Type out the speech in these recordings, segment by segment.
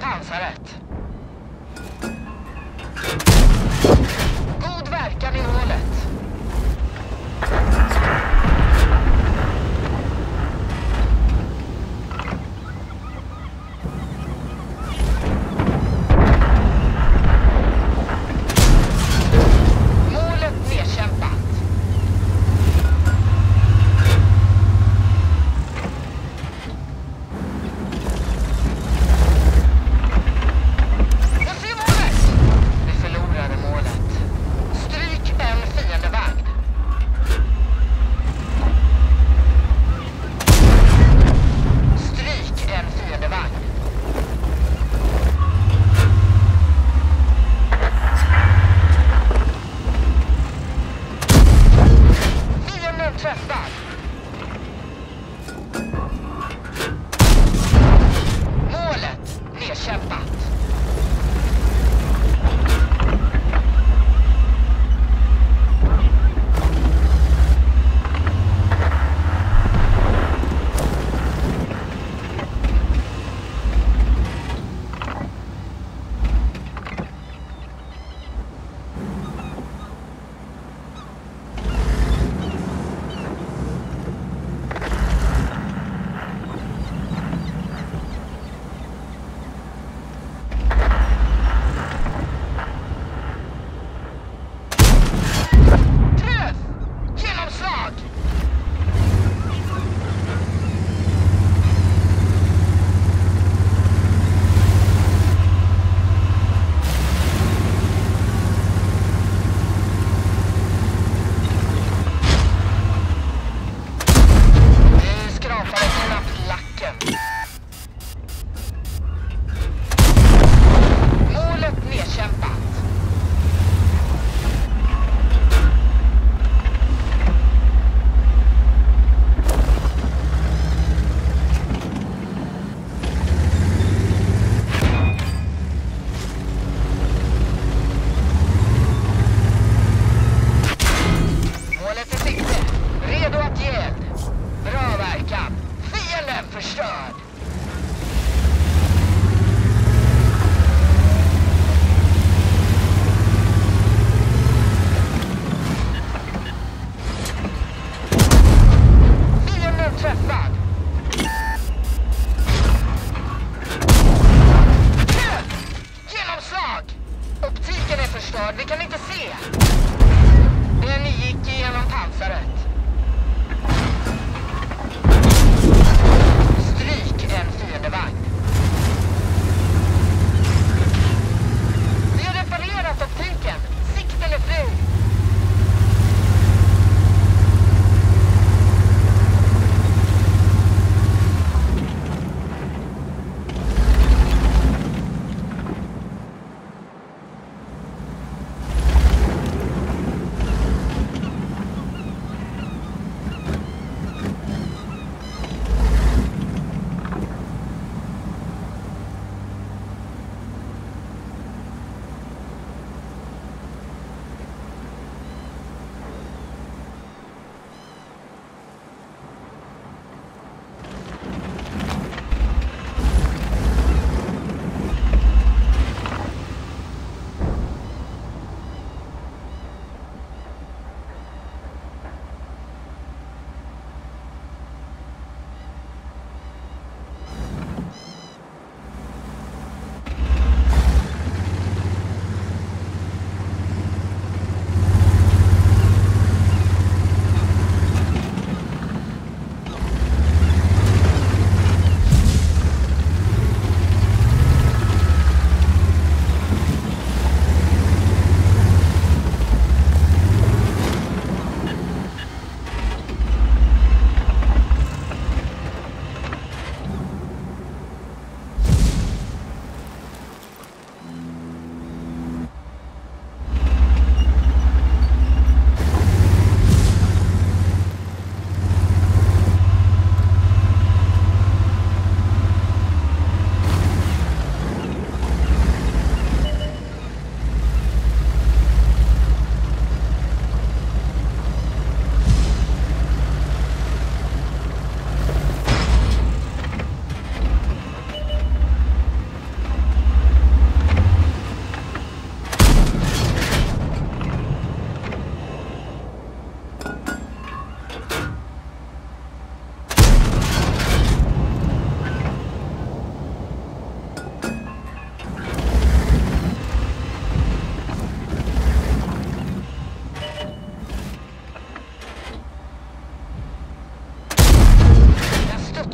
pansaret. God verkan i hålet. Målet Målet Nedkämpa!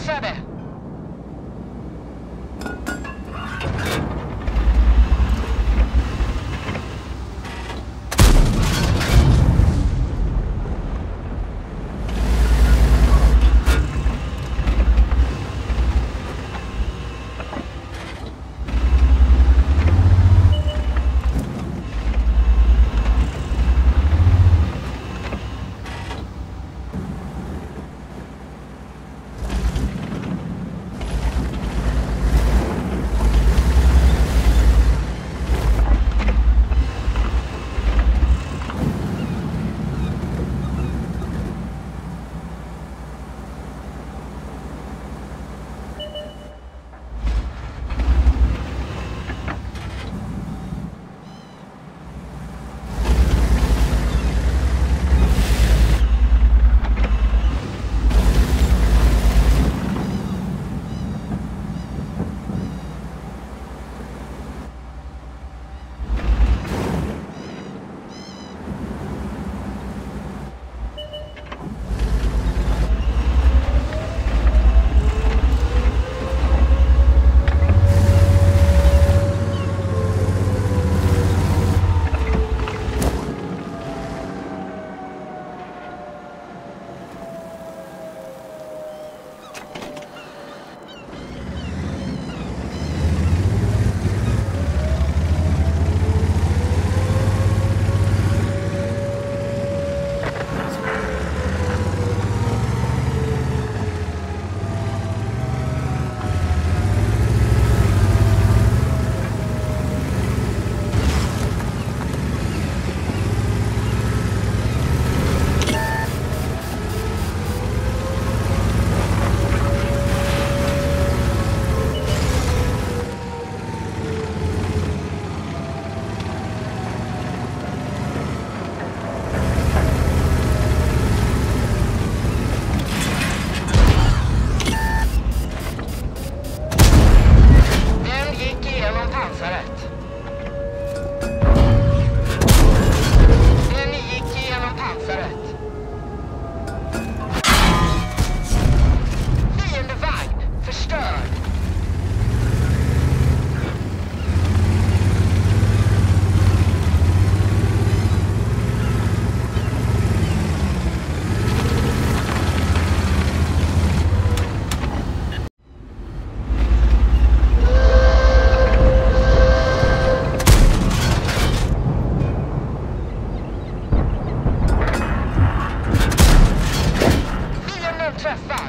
帅呗 Chest out.